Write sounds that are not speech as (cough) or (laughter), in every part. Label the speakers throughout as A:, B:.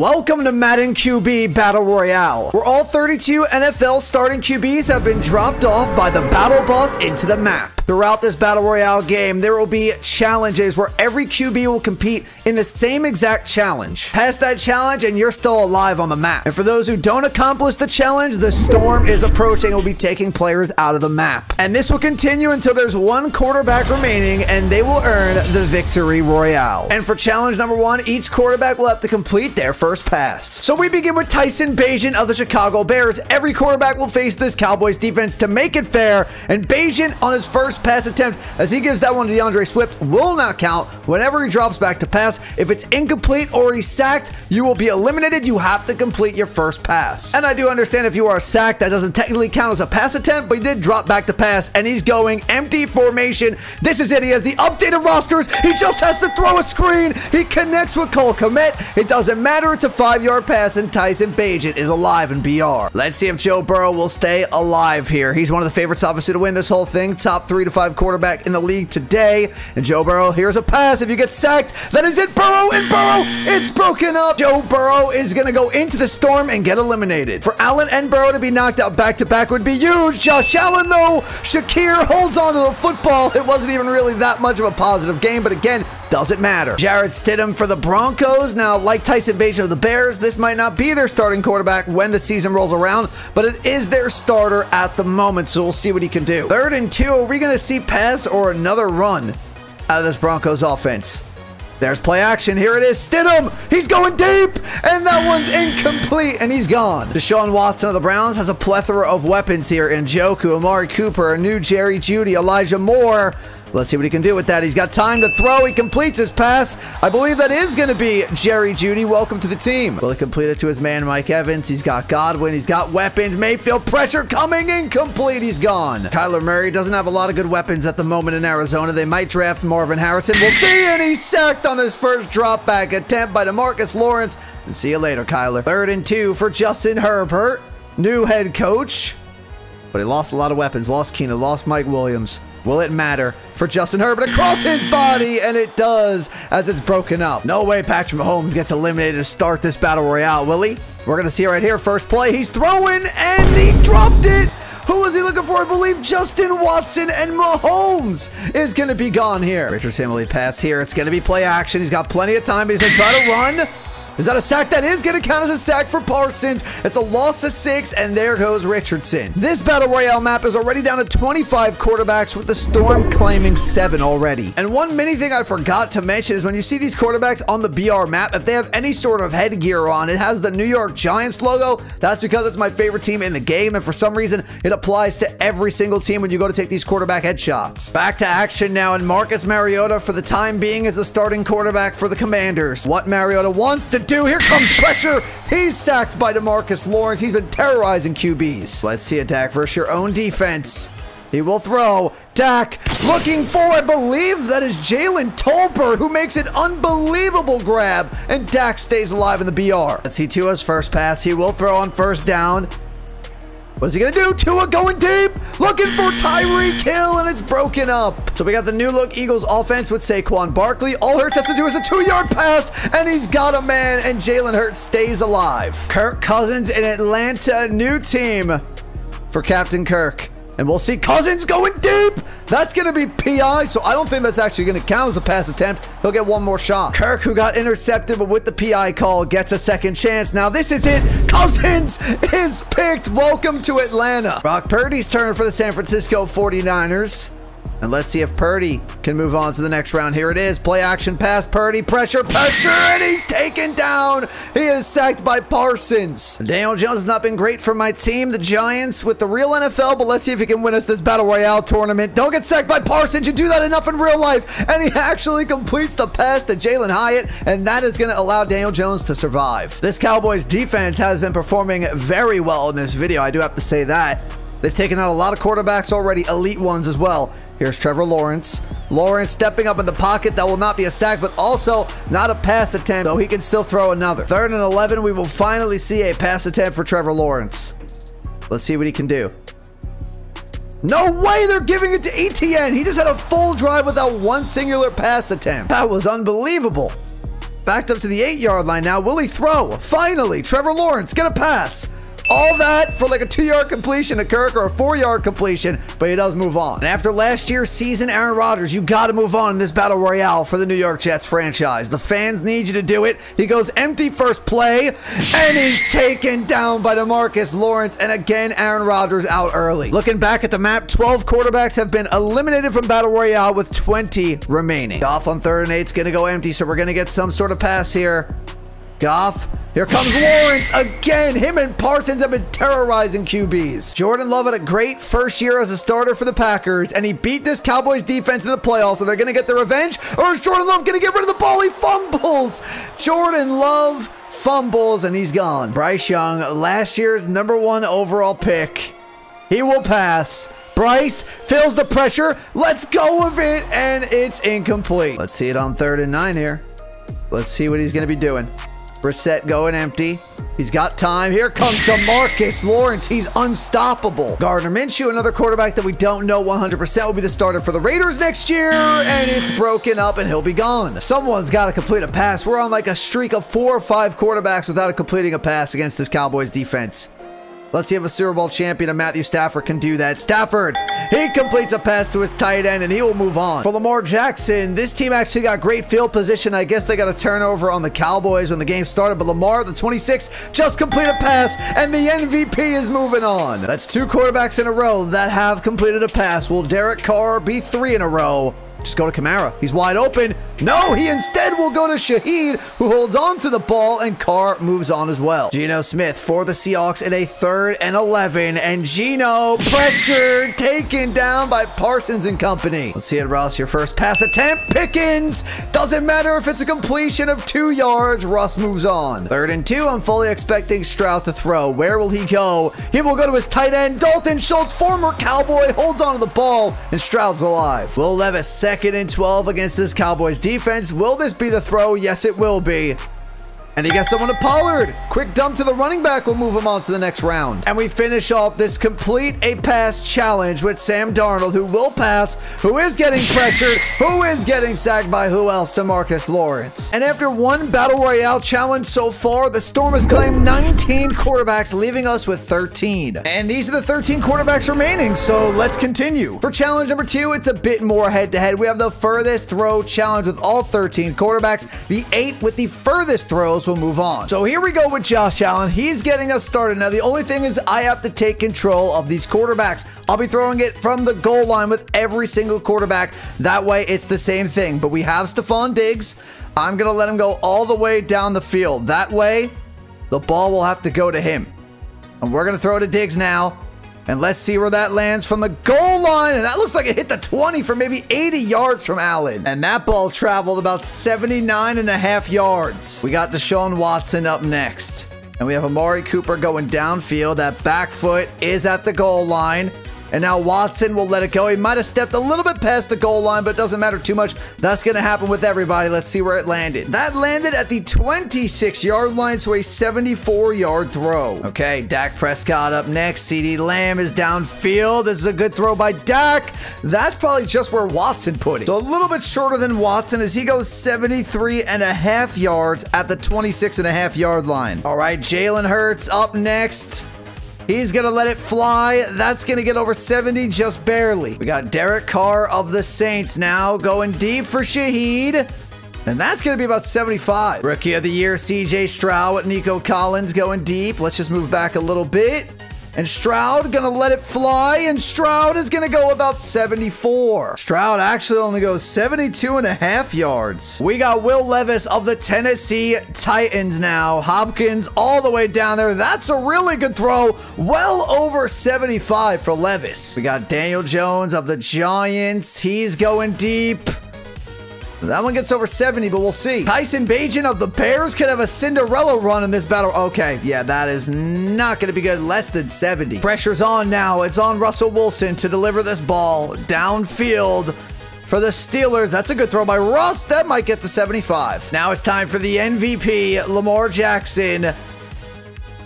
A: Welcome to Madden QB Battle Royale, where all 32 NFL starting QBs have been dropped off by the Battle boss into the map. Throughout this Battle Royale game, there will be challenges where every QB will compete in the same exact challenge. Pass that challenge and you're still alive on the map. And for those who don't accomplish the challenge, the storm is approaching and will be taking players out of the map. And this will continue until there's one quarterback remaining and they will earn the Victory Royale. And for challenge number one, each quarterback will have to complete their first pass. So we begin with Tyson Bagent of the Chicago Bears. Every quarterback will face this Cowboys defense to make it fair, and Bagent on his first pass attempt, as he gives that one to D'Andre Swift, will not count whenever he drops back to pass. If it's incomplete or he's sacked, you will be eliminated. You have to complete your first pass. And I do understand if you are sacked, that doesn't technically count as a pass attempt, but he did drop back to pass, and he's going empty formation. This is it. He has the updated rosters. He just has to throw a screen. He connects with Cole Kmet. It doesn't matter. It's a five-yard pass, and Tyson Bagent is alive in BR. Let's see if Joe Burrow will stay alive here. He's one of the favorites, obviously, to win this whole thing. Top three to five quarterback in the league today. And Joe Burrow, here's a pass. If you get sacked, that is it. Burrow and Burrow. It's broken up. Joe Burrow is going to go into the storm and get eliminated. For Allen and Burrow to be knocked out back to back would be huge. Josh Allen, though, Shakir holds on to the football. It wasn't even really that much of a positive game, but again, doesn't matter. Jarrett Stidham for the Broncos. Now, like Tyson Bagent of the Bears, this might not be their starting quarterback when the season rolls around, but it is their starter at the moment, so we'll see what he can do. Third and two, are we going to see pass or another run out of this Broncos offense? There's play action. Here it is. Stidham. He's going deep. And that one's incomplete. And he's gone. Deshaun Watson of the Browns has a plethora of weapons here. Njoku, Amari Cooper, a new Jerry Jeudy, Elijah Moore. Let's see what he can do with that. He's got time to throw. He completes his pass. I believe that is going to be Jerry Jeudy. Welcome to the team. Will he complete it to his man, Mike Evans? He's got Godwin. He's got weapons. Mayfield pressure coming. Incomplete. He's gone. Kyler Murray doesn't have a lot of good weapons at the moment in Arizona. They might draft Marvin Harrison. We'll see. And he's sacked on his first drop back attempt by DeMarcus Lawrence. And see you later, Kyler. Third and two for Justin Herbert. New head coach. But he lost a lot of weapons. Lost Keenan. Lost Mike Williams. Will it matter for Justin Herbert across his body? And it does as it's broken up. No way Patrick Mahomes gets eliminated to start this battle royale, will he? We're going to see right here. First play. He's throwing and he dropped it. Who was he looking for? I believe Justin Watson and Mahomes is going to be gone here. Richard Simile pass here. It's going to be play action. He's got plenty of time, he's going to try to run. Is that a sack? That is going to count as a sack for Parsons. It's a loss of six, and there goes Richardson. This Battle Royale map is already down to 25 quarterbacks, with the Storm claiming seven already. And one mini thing I forgot to mention is when you see these quarterbacks on the BR map, if they have any sort of headgear on, it has the New York Giants logo. That's because it's my favorite team in the game, and for some reason, it applies to every single team when you go to take these quarterback headshots. Back to action now, and Marcus Mariota, for the time being, is the starting quarterback for the Commanders. What Mariota wants to do. Here comes pressure. He's sacked by DeMarcus Lawrence. He's been terrorizing QBs. Let's see it, Dak, versus your own defense. He will throw. Dak looking for, I believe that is Jalen Tolbert who makes an unbelievable grab. And Dak stays alive in the BR. Let's see Tua's first pass. He will throw on first down. What is he to do? Tua going deep, looking for Tyreek Hill, and it's broken up. So we got the new look Eagles offense with Saquon Barkley. All Hurts has to do is a two-yard pass, and he's got a man, and Jalen Hurts stays alive. Kirk Cousins in Atlanta, new team for Captain Kirk. And we'll see Cousins going deep. That's going to be PI, so I don't think that's actually going to count as a pass attempt. He'll get one more shot. Kirk, who got intercepted, but with the PI call, gets a second chance. Now, this is it. Cousins is picked. Welcome to Atlanta. Brock Purdy's turn for the San Francisco 49ers. And let's see if Purdy can move on to the next round. Here it is. Play action pass. Purdy. Pressure. Pressure. And he's taken down. He is sacked by Parsons. Daniel Jones has not been great for my team, the Giants, with the real NFL. But let's see if he can win us this Battle Royale tournament. Don't get sacked by Parsons. You do that enough in real life. And he (laughs) actually completes the pass to Jalin Hyatt. And that is going to allow Daniel Jones to survive. This Cowboys defense has been performing very well in this video. I do have to say that. They've taken out a lot of quarterbacks already, elite ones as well. Here's Trevor Lawrence. Lawrence stepping up in the pocket. That will not be a sack, but also not a pass attempt, so he can still throw another. Third and 11, we will finally see a pass attempt for Trevor Lawrence. Let's see what he can do. No way they're giving it to ETN. He just had a full drive without one singular pass attempt. That was unbelievable. Backed up to the eight yard line now. Will he throw? Finally, Trevor Lawrence get a pass. All that for like a two-yard completion to Kirk or a four-yard completion, but he does move on. And after last year's season, Aaron Rodgers, you got to move on in this battle royale for the New York Jets franchise. The fans need you to do it. He goes empty first play, and he's taken down by DeMarcus Lawrence. And again, Aaron Rodgers out early. Looking back at the map, 12 quarterbacks have been eliminated from battle royale with 20 remaining. Goff on third and eight's going to go empty, so we're going to get some sort of pass here. Goff. Here comes Lawrence again. Him and Parsons have been terrorizing QBs. Jordan Love had a great first year as a starter for the Packers, and he beat this Cowboys defense in the playoffs, so they're going to get their revenge. Or is Jordan Love going to get rid of the ball? He fumbles. Jordan Love fumbles, and he's gone. Bryce Young, last year's number one overall pick. He will pass. Bryce feels the pressure. Let's go with it, and it's incomplete. Let's see it on third and nine here. Let's see what he's going to be doing. Brissett going empty. He's got time. Here comes DeMarcus Lawrence. He's unstoppable. Gardner Minshew, another quarterback that we don't know 100% will be the starter for the Raiders next year. And it's broken up and he'll be gone. Someone's got to complete a pass. We're on like a streak of four or five quarterbacks without completing a pass against this Cowboys defense. Let's see if a Super Bowl champion of Matthew Stafford can do that. Stafford, he completes a pass to his tight end and he will move on. For Lamar Jackson, this team actually got great field position. I guess they got a turnover on the Cowboys when the game started, but Lamar, the 26, just completed a pass and the MVP is moving on. That's two quarterbacks in a row that have completed a pass. Will Derek Carr be three in a row? Just go to Kamara. He's wide open. No, he instead will go to Shaheed, who holds on to the ball, and Carr moves on as well. Geno Smith for the Seahawks in a third and 11, and Geno pressured, taken down by Parsons and company. Let's see it, Russ. Your first pass attempt. Pickens. Doesn't matter if it's a completion of two yards. Russ moves on. Third and two. I'm fully expecting Stroud to throw. Where will he go? He will go to his tight end. Dalton Schultz, former Cowboy, holds on to the ball, and Stroud's alive. Will Levis, second and 12 against this Cowboys defense. Will this be the throw? Yes, it will be. And he gets someone to Pollard. Quick dump to the running back will move him on to the next round. And we finish off this complete a pass challenge with Sam Darnold, who will pass, who is getting pressured, who is getting sacked by who else? DeMarcus Lawrence. And after one Battle Royale challenge so far, the Storm has claimed 19 quarterbacks, leaving us with 13. And these are the 13 quarterbacks remaining, so let's continue. For challenge number two, it's a bit more head-to-head. -head. We have the furthest throw challenge with all 13 quarterbacks, the eight with the furthest throws will move on. So here we go with Josh Allen. He's getting us started. Now, the only thing is I have to take control of these quarterbacks. I'll be throwing it from the goal line with every single quarterback. That way, it's the same thing. But we have Stefon Diggs. I'm going to let him go all the way down the field. That way, the ball will have to go to him. And we're going to throw to Diggs now. And let's see where that lands from the goal line. And that looks like it hit the 20 for maybe 80 yards from Allen. And that ball traveled about 79 and a half yards. We got Deshaun Watson up next. And we have Amari Cooper going downfield. That back foot is at the goal line. And now Watson will let it go. He might have stepped a little bit past the goal line, but it doesn't matter too much. That's going to happen with everybody. Let's see where it landed. That landed at the 26 yard line, so a 74 yard throw. Okay, Dak Prescott up next. CeeDee Lamb is downfield. This is a good throw by Dak. That's probably just where Watson put it. So a little bit shorter than Watson as he goes 73 and a half yards at the 26 and a half yard line. All right, Jalen Hurts up next. He's going to let it fly. That's going to get over 70 just barely. We got Derek Carr of the Saints now going deep for Shaheed. And that's going to be about 75. Rookie of the year, CJ Stroud with Nico Collins going deep. Let's just move back a little bit. And Stroud gonna let it fly, and Stroud is gonna go about 74. Stroud actually only goes 72 and a half yards. We got Will Levis of the Tennessee Titans now. Hopkins all the way down there. That's a really good throw. Well over 75 for Levis. We got Daniel Jones of the Giants. He's going deep. That one gets over 70, but we'll see. Tyson Bagent of the Bears could have a Cinderella run in this battle. Okay, yeah, that is not going to be good. Less than 70. Pressure's on now. It's on Russell Wilson to deliver this ball downfield for the Steelers. That's a good throw by Russ. That might get to 75. Now it's time for the MVP, Lamar Jackson.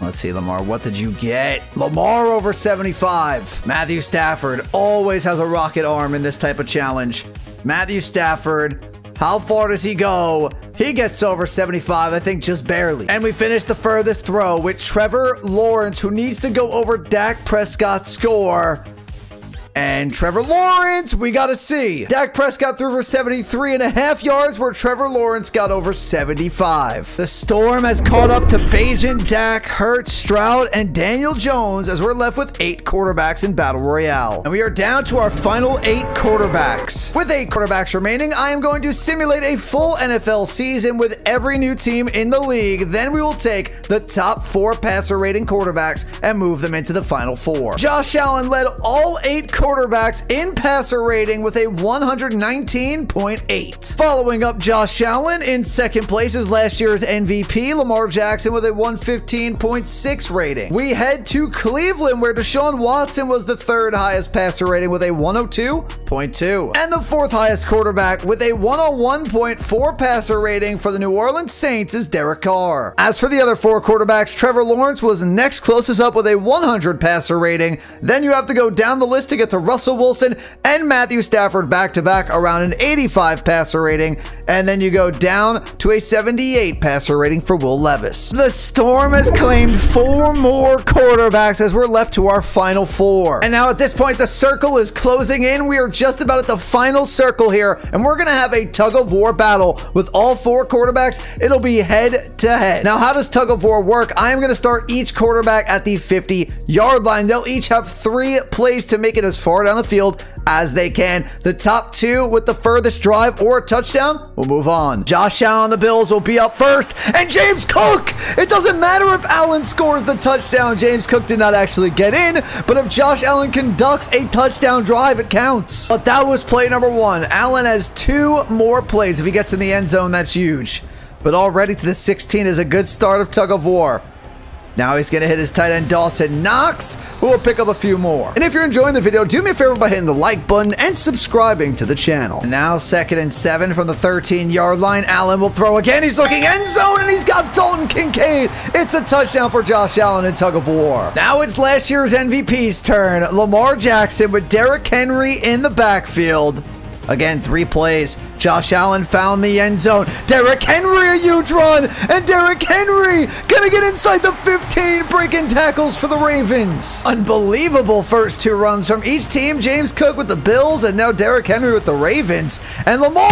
A: Let's see, Lamar, what did you get? Lamar over 75. Matthew Stafford always has a rocket arm in this type of challenge. Matthew Stafford how far does he go? He gets over 75, I think just barely. And we finish the furthest throw with Trevor Lawrence, who needs to go over Dak Prescott's score and Trevor Lawrence, we got to see. Dak Prescott threw for 73 and a half yards, where Trevor Lawrence got over 75. The storm has caught up to Bagent, Dak, Hurts, Stroud, and Daniel Jones as we're left with eight quarterbacks in Battle Royale. And we are down to our final eight quarterbacks. With eight quarterbacks remaining, I am going to simulate a full NFL season with every new team in the league. Then we will take the top four passer rating quarterbacks and move them into the final four. Josh Allen led all eight quarterbacks quarterbacks in passer rating with a 119.8. Following up Josh Allen in second place is last year's MVP, Lamar Jackson, with a 115.6 rating. We head to Cleveland, where Deshaun Watson was the third highest passer rating with a 102.2. And the fourth highest quarterback with a 101.4 passer rating for the New Orleans Saints is Derek Carr. As for the other four quarterbacks, Trevor Lawrence was next closest up with a 100 passer rating. Then you have to go down the list to get to to Russell Wilson and Matthew Stafford back to back around an 85 passer rating, and then you go down to a 78 passer rating for Will Levis. The Storm has claimed four more quarterbacks as we're left to our final four. And now at this point, the circle is closing in. We are just about at the final circle here, and we're going to have a tug of war battle with all four quarterbacks. It'll be head to head. Now, how does tug of war work? I am going to start each quarterback at the 50 yard line. They'll each have three plays to make it as far down the field as they can. The top two with the furthest drive or touchdown will move on. Josh Allen on the Bills will be up first, and James Cook! It doesn't matter if Allen scores the touchdown. James Cook did not actually get in, but if Josh Allen conducts a touchdown drive, it counts. But that was play number one. Allen has two more plays. If he gets in the end zone, that's huge. But already to the 16 is a good start of tug of war. Now he's going to hit his tight end Dawson Knox, who will pick up a few more. And if you're enjoying the video, do me a favor by hitting the like button and subscribing to the channel. And now second and seven from the 13-yard line. Allen will throw again. He's looking end zone, and he's got Dalton Kincaid. It's a touchdown for Josh Allen in tug of war. Now it's last year's MVP's turn. Lamar Jackson with Derrick Henry in the backfield. Again, three plays. Josh Allen found the end zone. Derrick Henry, a huge run. And Derrick Henry gonna get inside the 15, breaking tackles for the Ravens. Unbelievable first two runs from each team. James Cook with the Bills, and now Derrick Henry with the Ravens. And Lamar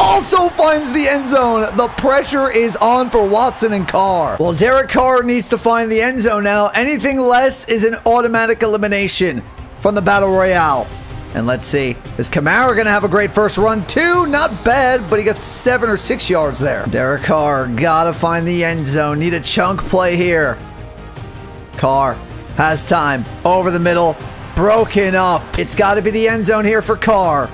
A: also finds the end zone. The pressure is on for Watson and Carr. Well, Derek Carr needs to find the end zone now. Anything less is an automatic elimination from the Battle Royale. And let's see, is Kamara going to have a great first run too? Not bad, but he got seven or six yards there. Derek Carr, gotta find the end zone. Need a chunk play here. Carr has time. Over the middle. Broken up. It's got to be the end zone here for Carr.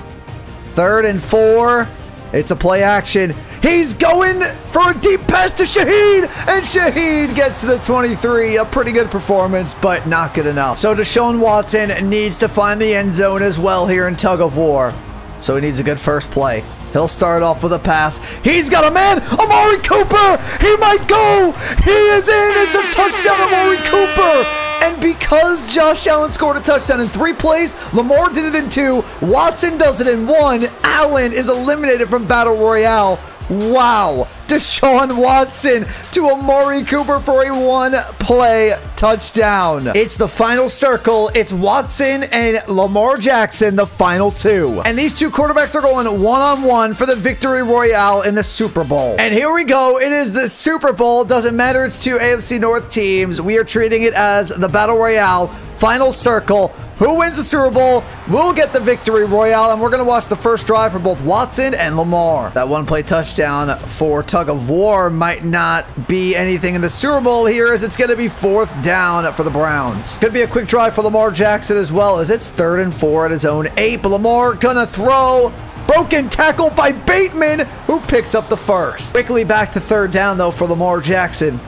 A: Third and four. It's a play action. He's going for a deep pass to Shaheed, and Shaheed gets to the 23. A pretty good performance, but not good enough. So Deshaun Watson needs to find the end zone as well here in Tug of War. So he needs a good first play. He'll start off with a pass. He's got a man, Amari Cooper. He might go. He is in. It's a touchdown, Amari Cooper. And because Josh Allen scored a touchdown in three plays, Lamar did it in two, Watson does it in one, Allen is eliminated from Battle Royale. Wow. Deshaun Watson to Amari Cooper for a one play touchdown. It's the final circle. It's Watson and Lamar Jackson, the final two. And these two quarterbacks are going one on one for the victory royale in the Super Bowl. And here we go. It is the Super Bowl. Doesn't matter. It's two AFC North teams. We are treating it as the Battle Royale final circle. Who wins the Super Bowl will get the victory royale, and we're going to watch the first drive for both Watson and Lamar. That one play touchdown for Tug of War might not be anything in the Super Bowl here, as it's going to be fourth down for the Browns. Could be a quick drive for Lamar Jackson as well, as it's third and four at his own eight, but Lamar gonna throw. Broken tackle by Bateman, who picks up the first. Quickly back to third down, though, for Lamar Jackson.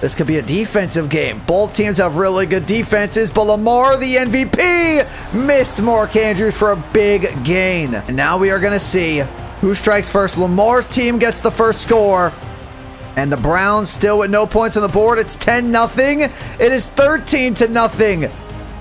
A: This could be a defensive game. Both teams have really good defenses, but Lamar, the MVP, missed Mark Andrews for a big gain. And now we are going to see who strikes first. Lamar's team gets the first score. And the Browns still with no points on the board. It's 10 nothing. It is 13 to nothing.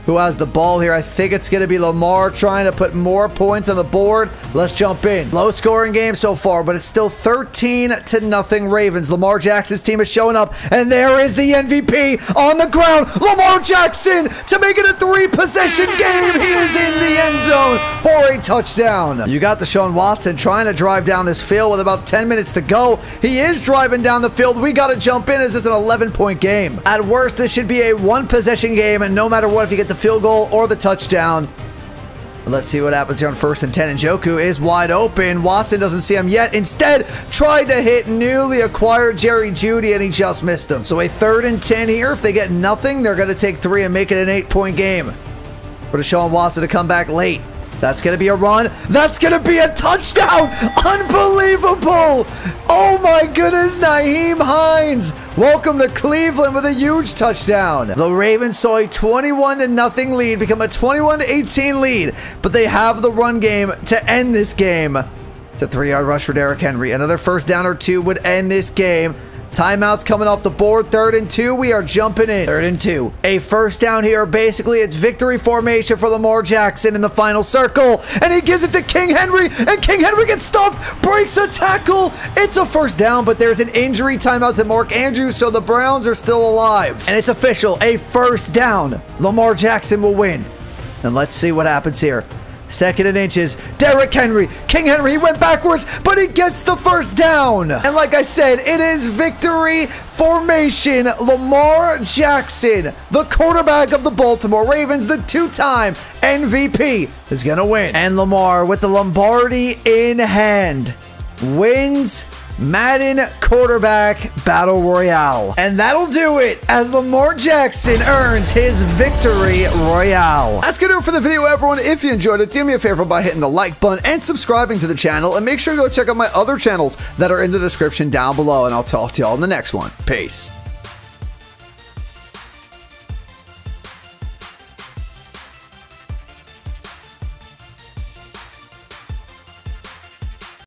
A: Who has the ball here. I think it's going to be Lamar trying to put more points on the board. Let's jump in. Low scoring game so far, but it's still 13 to nothing Ravens. Lamar Jackson's team is showing up, and there is the MVP on the ground. Lamar Jackson to make it a three possession game. He is in the end zone for a touchdown. You got the Deshaun Watson trying to drive down this field with about 10 minutes to go. He is driving down the field. We got to jump in as this is an 11 point game. At worst, this should be a one possession game, and no matter what, if you get the field goal or the touchdown, Let's see what happens here on first and 10. And Njoku is wide open. Watson doesn't see him yet. Instead, tried to hit newly acquired Jerry Jeudy, and he just missed him. So a third and 10 here. If they get nothing, they're going to take three and make it an eight point game. For Deshaun Watson to come back late. That's going to be a run. That's going to be a touchdown. Unbelievable. Oh my goodness, Nyheim Hines. Welcome to Cleveland with a huge touchdown. The Ravens saw a 21 to nothing lead become a 21 to 18 lead, but they have the run game to end this game. It's a three yard rush for Derrick Henry. Another first down or two would end this game. Timeouts coming off the board. Third and two. We are jumping in. Third and two. A first down here. Basically, it's victory formation for Lamar Jackson in the final circle. And he gives it to King Henry. And King Henry gets stuffed. Breaks a tackle. It's a first down, but there's an injury timeout to Mark Andrews, so the Browns are still alive. And it's official. A first down. Lamar Jackson will win. And let's see what happens here. Second and inches. Derrick Henry. King Henry he went backwards, but he gets the first down. And like I said, it is victory formation. Lamar Jackson, the quarterback of the Baltimore Ravens, the two-time MVP, is going to win. And Lamar with the Lombardi in hand wins Madden Quarterback Battle Royale. And that'll do it as Lamar Jackson earns his victory royale. That's gonna do it for the video, everyone. If you enjoyed it, do me a favor by hitting the like button and subscribing to the channel. And make sure to go check out my other channels that are in the description down below. And I'll talk to y'all in the next one. Peace.